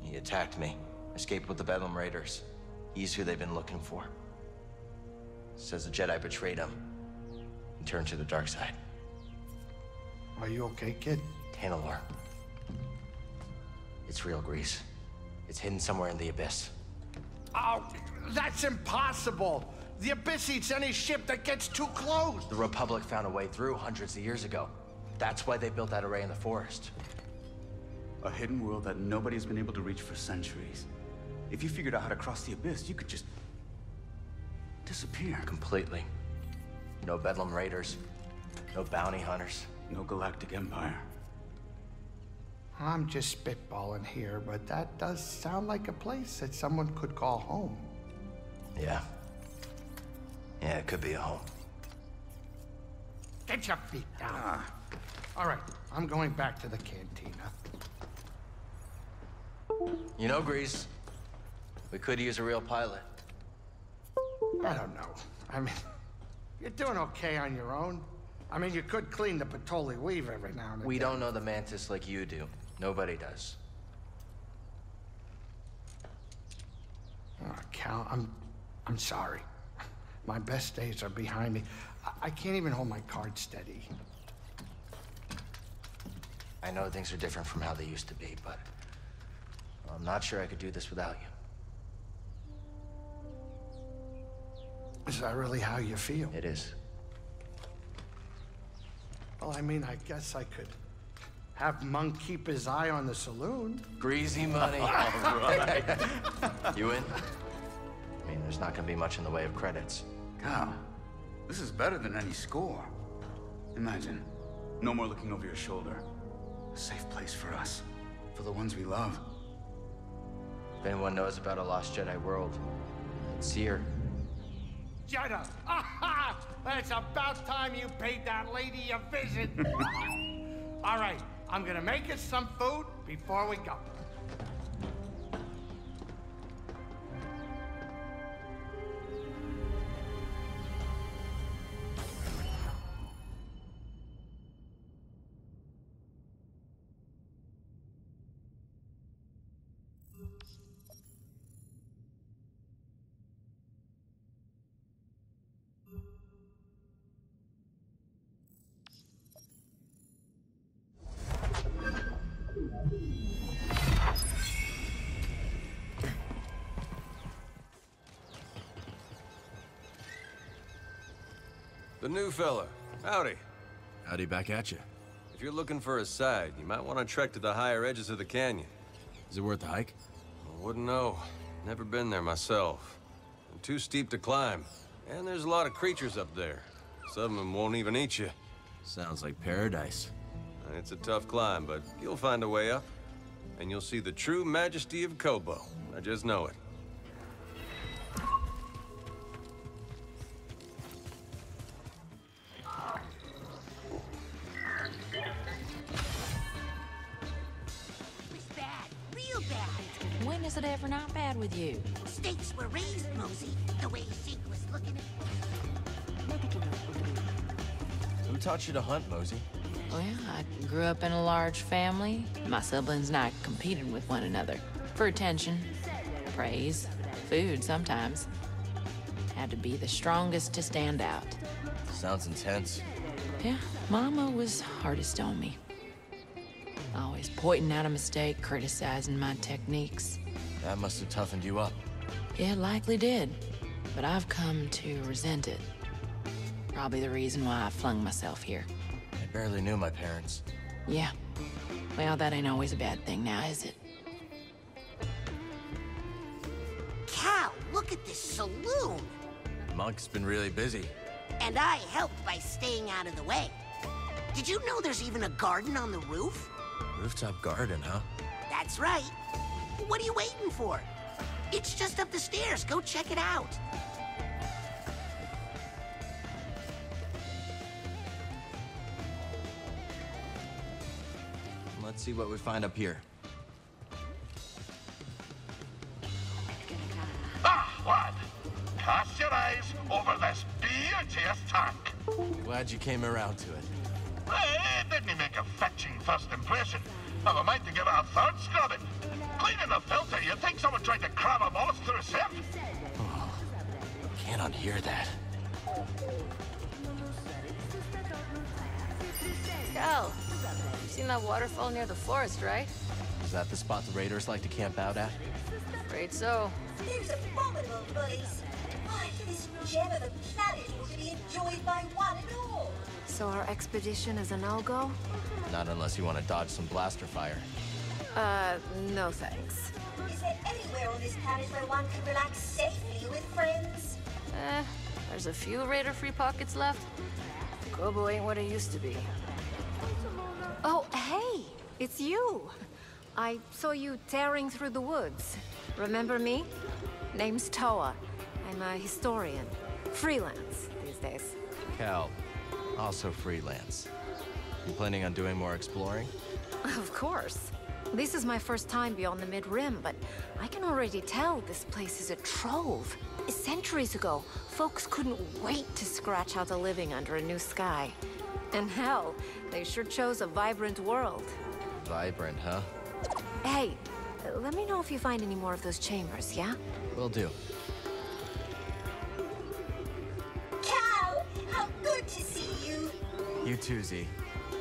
He attacked me. Escaped with the Bedlam Raiders. He's who they've been looking for. Says the Jedi betrayed him. And turned to the dark side. Are you okay, kid? Tanalorr. It's real Greez. It's hidden somewhere in the Abyss. Oh, that's impossible. The Abyss eats any ship that gets too close. The Republic found a way through hundreds of years ago. That's why they built that array in the forest. A hidden world that nobody's been able to reach for centuries. If you figured out how to cross the abyss, you could just disappear. Completely. No Bedlam Raiders. No bounty hunters. No galactic empire. I'm just spitballing here, but that does sound like a place that someone could call home. Yeah. Yeah, it could be a home. Get your feet down. Ah. All right, I'm going back to the cantina. You know, Greez, we could use a real pilot. I don't know. I mean, you're doing okay on your own. I mean, you could clean the Patoli weave every now and then. We don't know the Mantis like you do. Nobody does. Oh, Cal, I'm, I'm sorry. My best days are behind me. I, I can't even hold my card steady. I know things are different from how they used to be, but I'm not sure I could do this without you. Is that really how you feel? It is. Well, I mean, I guess I could Have Monk keep his eye on the saloon. Greasy money. All right. you in? I mean, there's not gonna be much in the way of credits. Cal, this is better than any score. Imagine, no more looking over your shoulder. A safe place for us, for the ones we love. If anyone knows about a lost Jedi world, it's here. Jedi! Aha! It's about time you paid that lady a visit. All right, I'm gonna make us some food before we go. New fella. Howdy. Howdy back at you. If you're looking for a side, you might want to trek to the higher edges of the canyon. Is it worth the hike? I wouldn't know. Never been there myself. And too steep to climb. And there's a lot of creatures up there. Some of them won't even eat you. Sounds like paradise. It's a tough climb, but you'll find a way up. And you'll see the true majesty of Koboh. I just know it. Bad with you? Stakes were raised, Mosey. The way Zeke was looking at... Who taught you to hunt, Mosey? Well, I grew up in a large family. My siblings and I competed with one another. For attention, praise, food sometimes. Had to be the strongest to stand out. Sounds intense. Yeah, Mama was hardest on me. Always pointing out a mistake, criticizing my techniques. That must have toughened you up. It likely did, but I've come to resent it. Probably the reason why I flung myself here. I barely knew my parents. Yeah. Well, that ain't always a bad thing now, is it? Cal, look at this saloon. Monk's been really busy. And I helped by staying out of the way. Did you know there's even a garden on the roof? Rooftop garden, huh? That's right. What are you waiting for? It's just up the stairs. Go check it out. Let's see what we find up here. Ah, lad. Cast your eyes over this beauteous tank. Glad you came around to it. It didn't he make a fetching first impression. I've a mind to give it a third scrubbing. Cleaning the filter, you'd think someone tried to cram a moth through a sieve. Can't unhear that. Cal, you've seen that waterfall near the forest, right? Is that the spot the raiders like to camp out at? Afraid so. Those abominable bullies. Why, this gem of a planet ought to be enjoyed by one and all. So our expedition is a no-go? Not unless you want to dodge some blaster fire. Uh, no thanks. Is there anywhere on this planet where one can relax safely with friends? Eh, there's a few raider-free pockets left. Koboh ain't what it used to be. Oh, hey! It's you! I saw you tearing through the woods. Remember me? Name's Toa. I'm a historian. Freelance these days. Cal, also freelance. You planning on doing more exploring? Of course. This is my first time beyond the Mid-Rim, but I can already tell this place is a trove. Centuries ago, folks couldn't wait to scratch out a living under a new sky. And hell, they sure chose a vibrant world. Vibrant, huh? Hey, let me know if you find any more of those chambers, yeah? Will do. Cal, how good to see you. You too, Zee.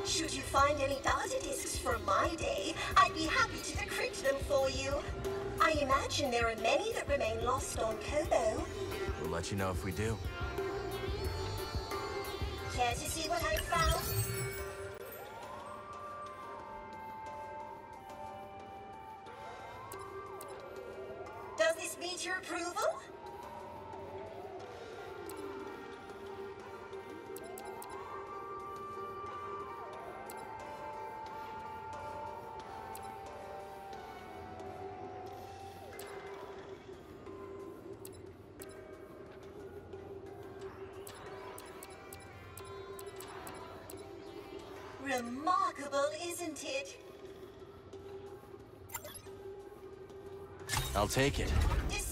Should you find any data discs from my day, I'd be happy to decrypt them for you. I imagine there are many that remain lost on Koboh. We'll let you know if we do. Care to see what I found? Does this meet your approval? Remarkable, isn't it? I'll take it. Decisive.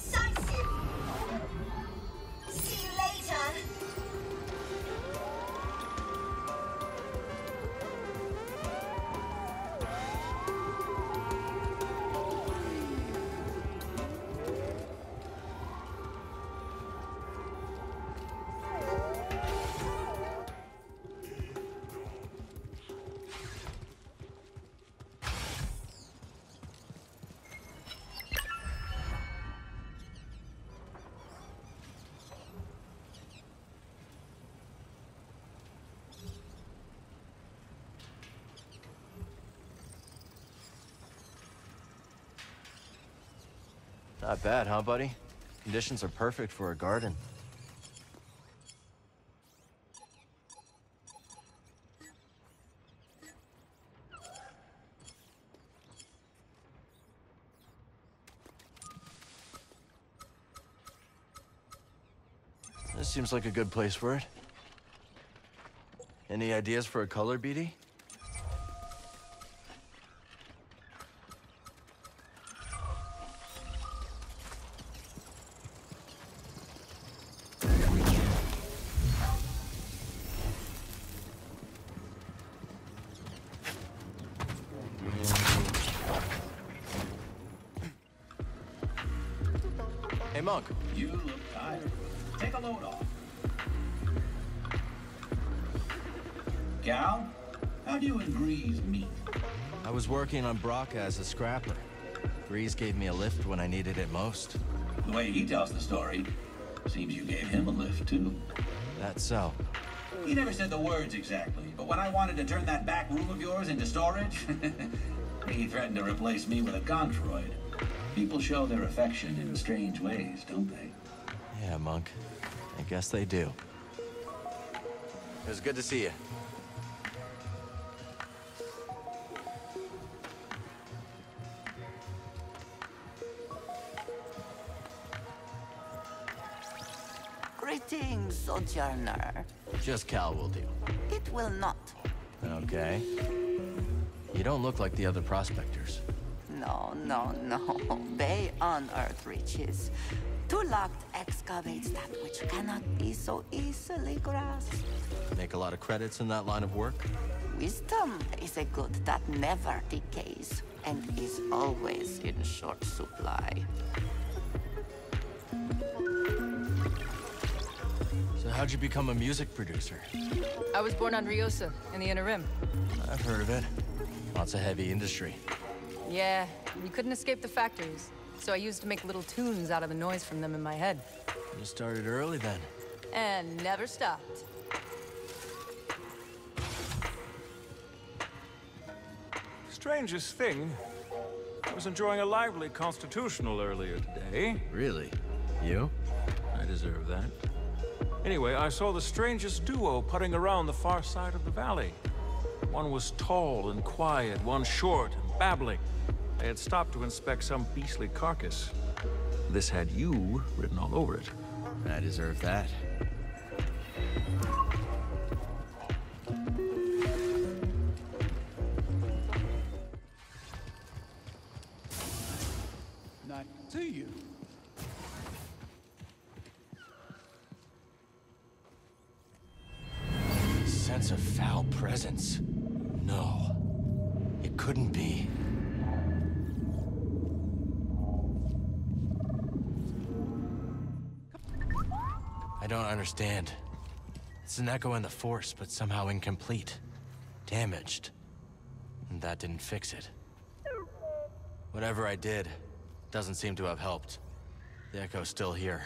Not bad, huh, buddy? Conditions are perfect for a garden. This seems like a good place for it. Any ideas for a color, BD? Working on Bracca as a scrapper. Greez gave me a lift when I needed it most. The way he tells the story, seems you gave him a lift too. That's so. He never said the words exactly, but when I wanted to turn that back room of yours into storage, he threatened to replace me with a Gonk droid. People show their affection in strange ways, don't they? Yeah, Monk. I guess they do. It was good to see you. Just Cal will do. It will not. Okay. You don't look like the other prospectors. No, no, no. They unearth riches. Tulakt excavates that which cannot be so easily grasped. Make a lot of credits in that line of work. Wisdom is a good that never decays and is always in short supply. How'd you become a music producer? I was born on Riosa, in the Inner Rim. I've heard of it. Lots of heavy industry. Yeah, you couldn't escape the factories. So I used to make little tunes out of the noise from them in my head. You started early then. And never stopped. Strangest thing, I was enjoying a lively constitutional earlier today. Really? You? I deserve that. Anyway, I saw the strangest duo putting around the far side of the valley. One was tall and quiet, one short and babbling. They had stopped to inspect some beastly carcass. This had you written all over it. I deserve that. An echo in the Force, but somehow incomplete. Damaged. And that didn't fix it. Whatever I did, doesn't seem to have helped. The echo's still here.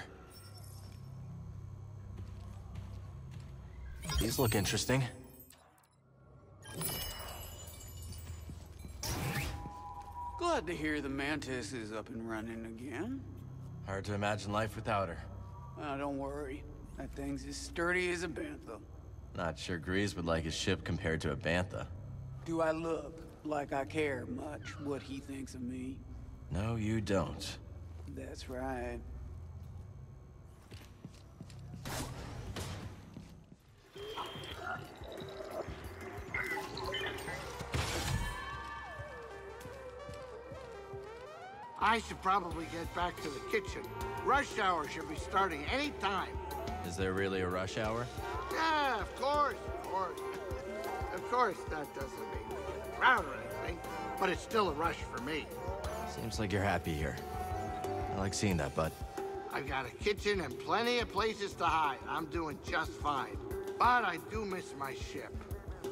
These look interesting. Glad to hear the Mantis is up and running again. Hard to imagine life without her. Oh, don't worry. That thing's as sturdy as a bantha. Not sure Greez would like his ship compared to a bantha. Do I look like I care much what he thinks of me? No, you don't. That's right. I should probably get back to the kitchen. Rush hour should be starting any time. Is there really a rush hour? Yeah, of course, of course. of course, that doesn't make me proud or anything, but it's still a rush for me. Seems like you're happy here. I like seeing that, bud. I've got a kitchen and plenty of places to hide. I'm doing just fine. But I do miss my ship.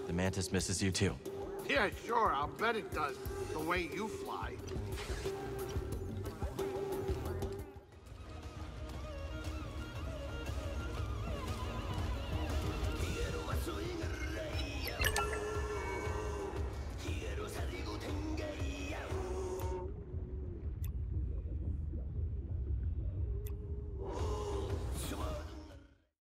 The Mantis misses you too. Yeah, sure, I'll bet it does, the way you fly.